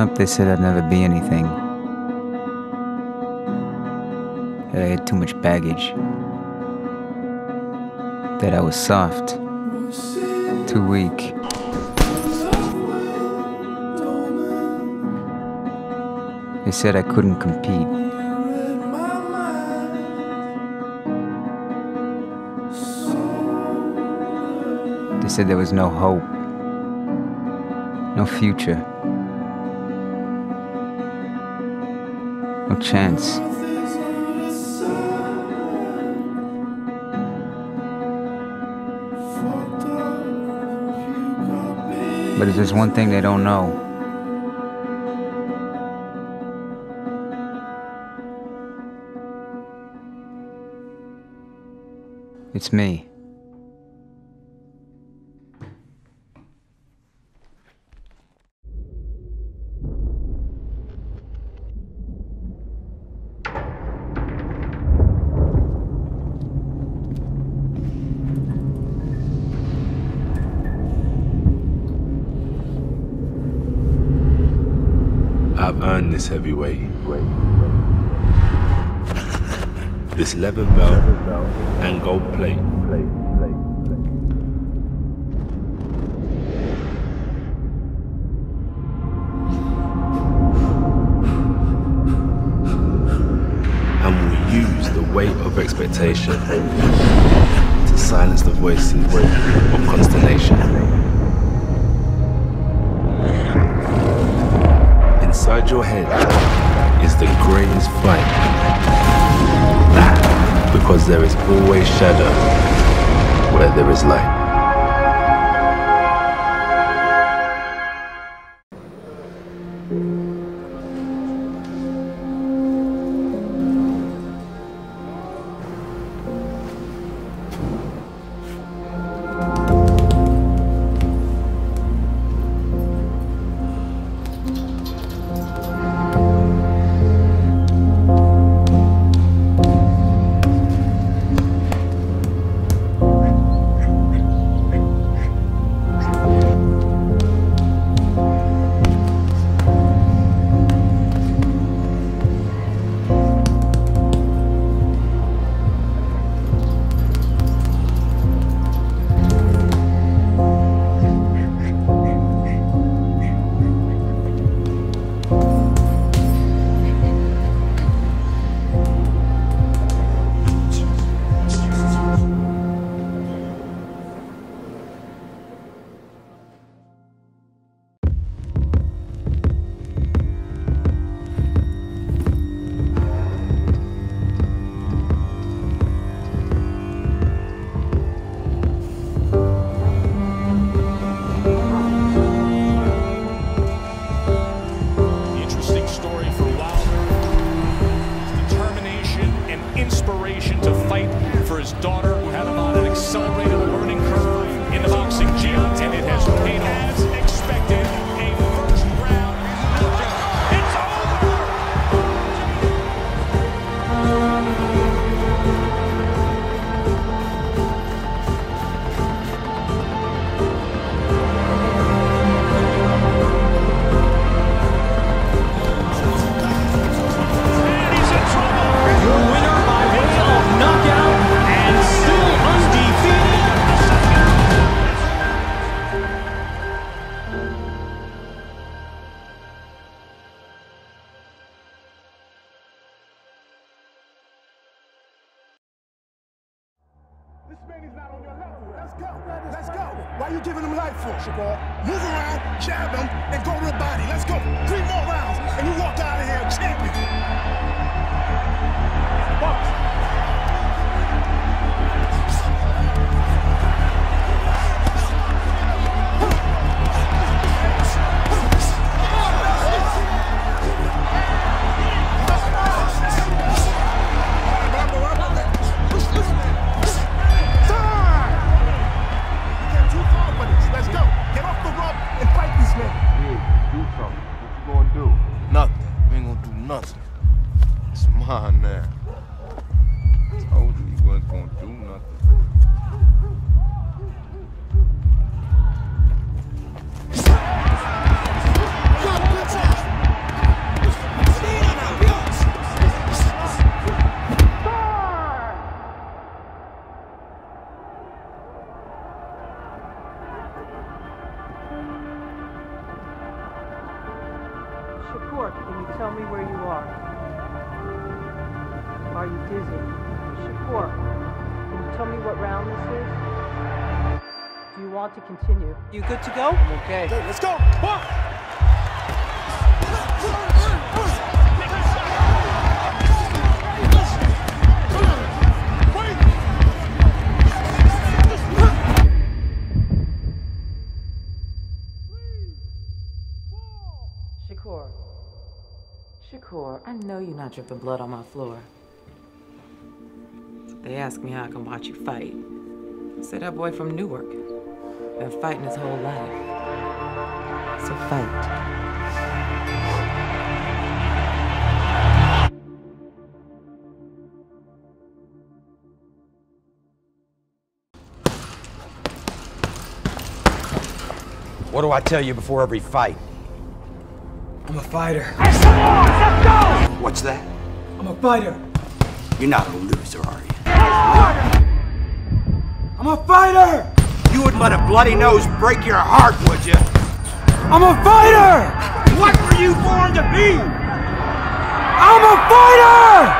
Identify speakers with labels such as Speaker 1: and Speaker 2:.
Speaker 1: Growing up, they said I'd never be anything. That I had too much baggage. That I was soft. Too weak. They said I couldn't compete. They said there was no hope. No future. Chance. But if there's one thing they don't know, it's me.
Speaker 2: This heavyweight. This leather belt and gold plate. And will use the weight of expectation to silence the voices of consternation. Inside your head is the greatest fight. Because there is always shadow where there is light.
Speaker 3: Man not on your level. Let's go. Let's go. Why are you giving him life for, Shakur? Move around, jab him, and go to the body. Let's go. Three more rounds, and you walk out of here champion.
Speaker 4: Nothing.
Speaker 5: It's mine now. Told you he wasn't gonna do nothing.
Speaker 6: Want to continue? You good to go?
Speaker 1: Okay.
Speaker 3: Okay, let's go. One.
Speaker 7: Shakur. Shakur, I know you're not dripping blood on my floor. They ask me how I can watch you fight. I say that boy from Newark. Been fighting his whole life. So fight.
Speaker 8: What do I tell you before every fight?
Speaker 1: I'm a fighter.
Speaker 8: What's that?
Speaker 1: I'm a fighter.
Speaker 8: You're not a loser, are you?
Speaker 1: I'm a fighter.
Speaker 8: You wouldn't let a bloody nose break your heart, would you?
Speaker 1: I'm a fighter.
Speaker 8: What were you born to be?
Speaker 1: I'm a fighter.